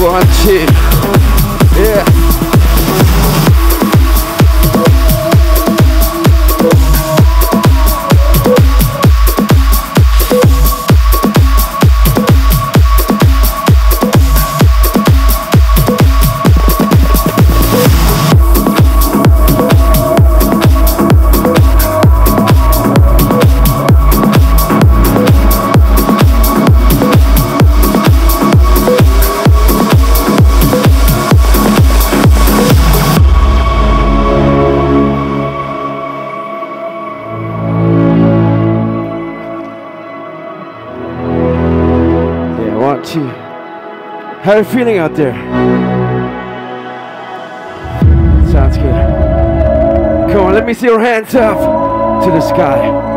Watch it. How are you feeling out there? Sounds good. Come on, let me see your hands up to the sky.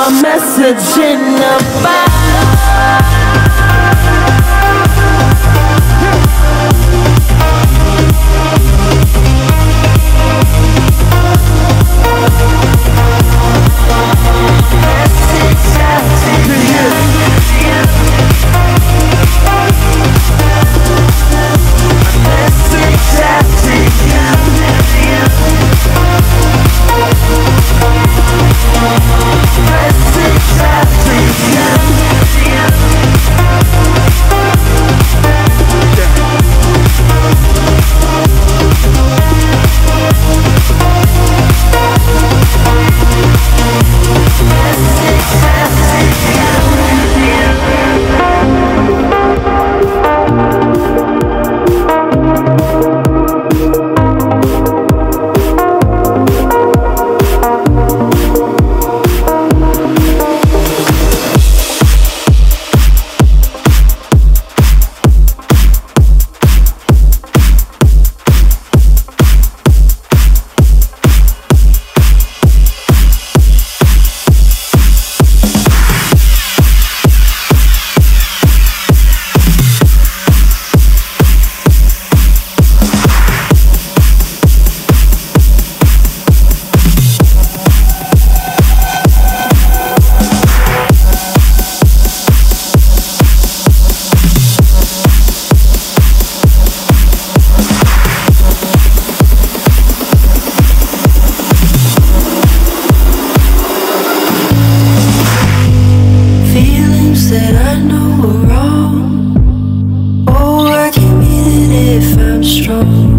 My message in a bottle. Dios.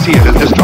see it. In this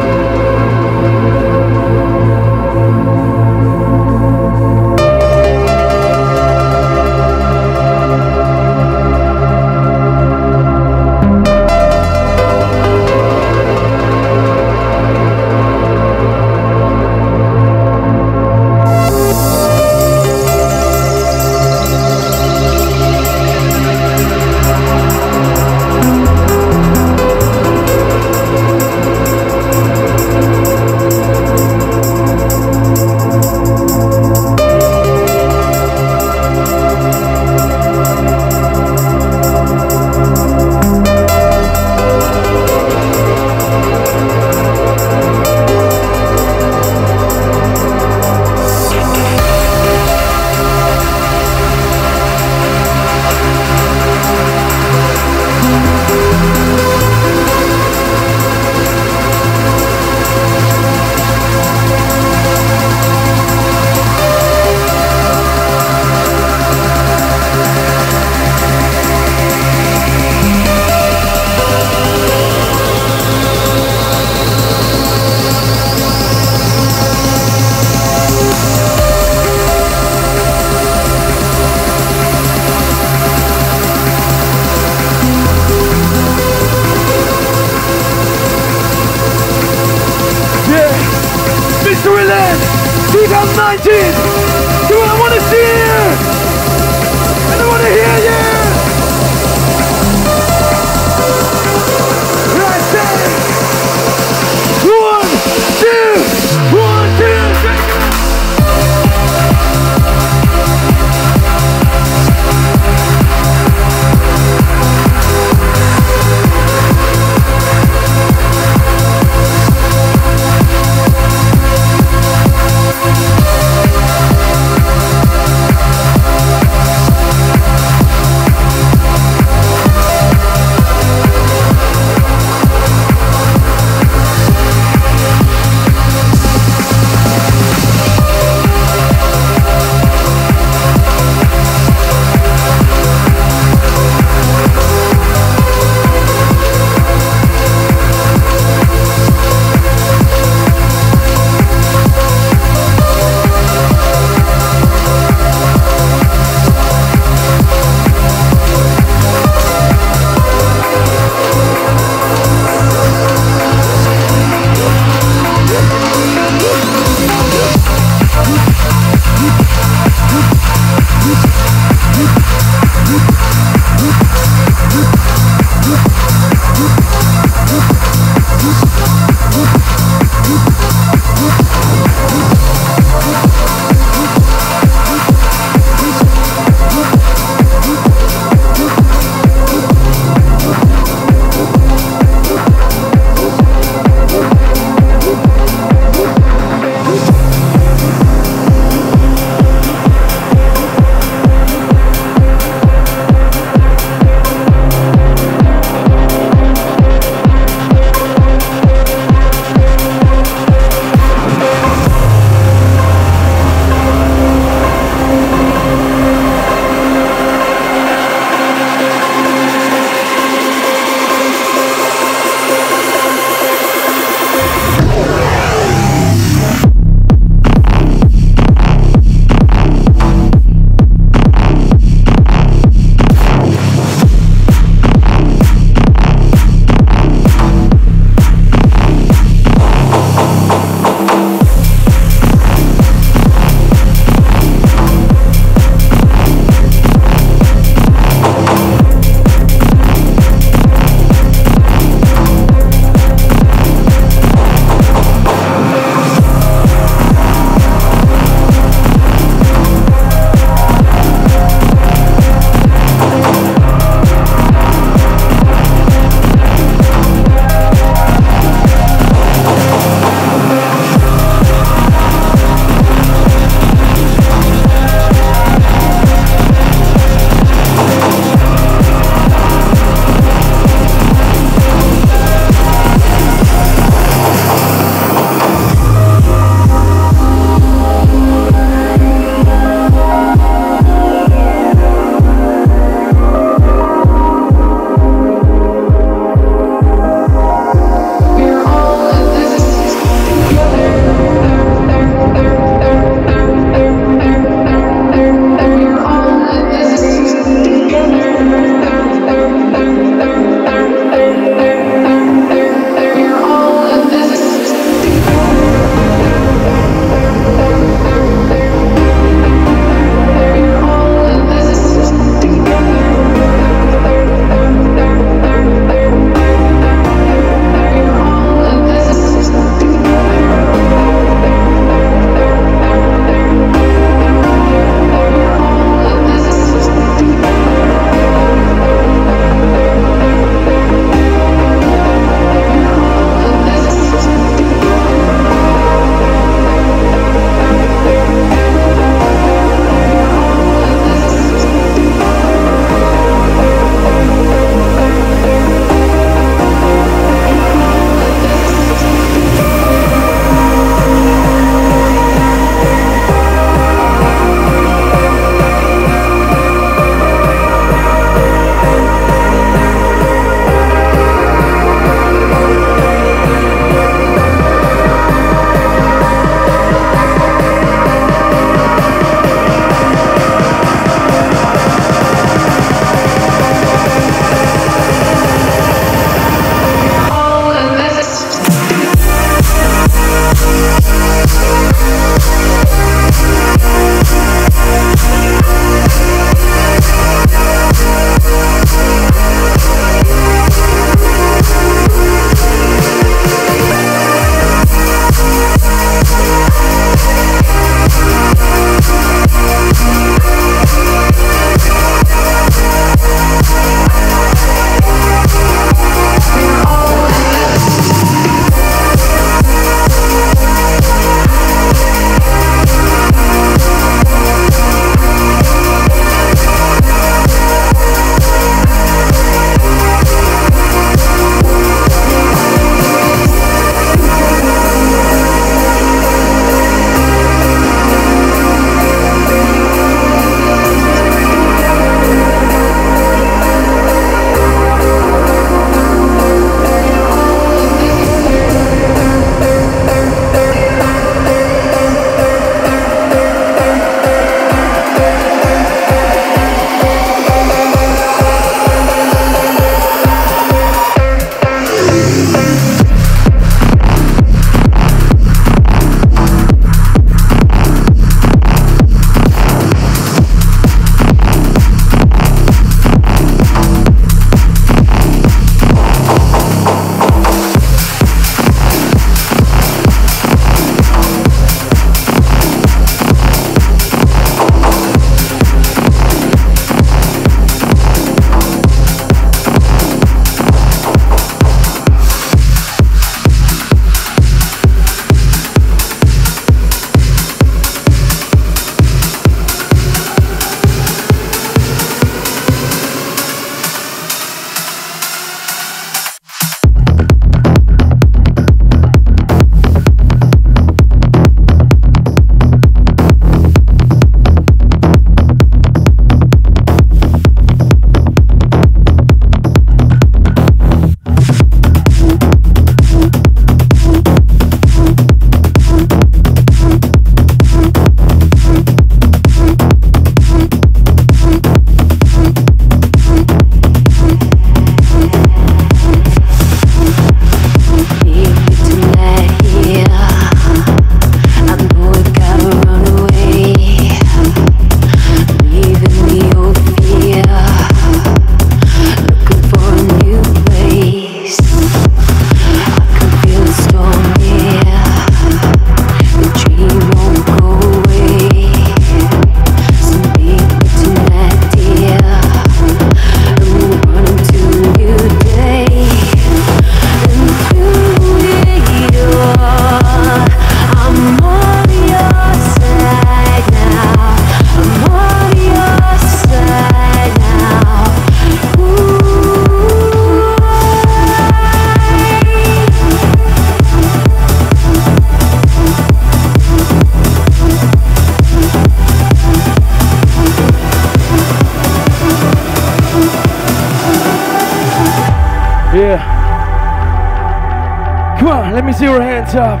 Come on, let me see your hands up.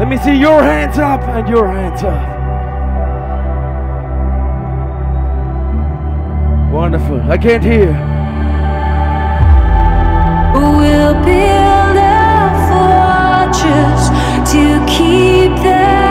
Let me see your hands up and your hands up. Wonderful. I can't hear. We'll build a fortress to keep them.